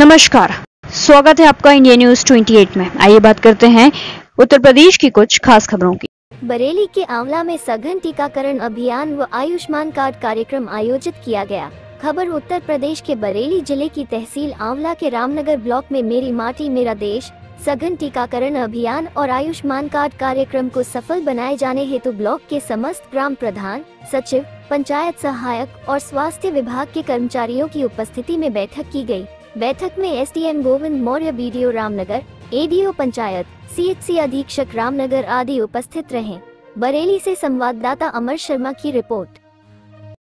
नमस्कार। स्वागत है आपका इंडिया न्यूज़ 28 में। आइए बात करते हैं उत्तर प्रदेश की कुछ खास खबरों की। बरेली के आंवला में सघन टीकाकरण अभियान व आयुष्मान कार्ड कार्यक्रम आयोजित किया गया। खबर उत्तर प्रदेश के बरेली ज़िले की तहसील आंवला के रामनगर ब्लॉक में मेरी माटी मेरा देश, सघन टीकाकरण अभियान और आयुष्मान कार्ड कार्यक्रम को सफल बनाए जाने हेतु ब्लॉक के समस्त ग्राम प्रधान, सचिव, पंचायत सहायक और स्वास्थ्य विभाग के कर्मचारियों की उपस्थिति में बैठक की गई। बैठक में SDM Govind, Maurya BDO Ramnagar ADO panchayat CHC अधीक्षक रामनगर आदि उपस्थित रहे। बरेली से संवाददाता अमर शर्मा की रिपोर्ट।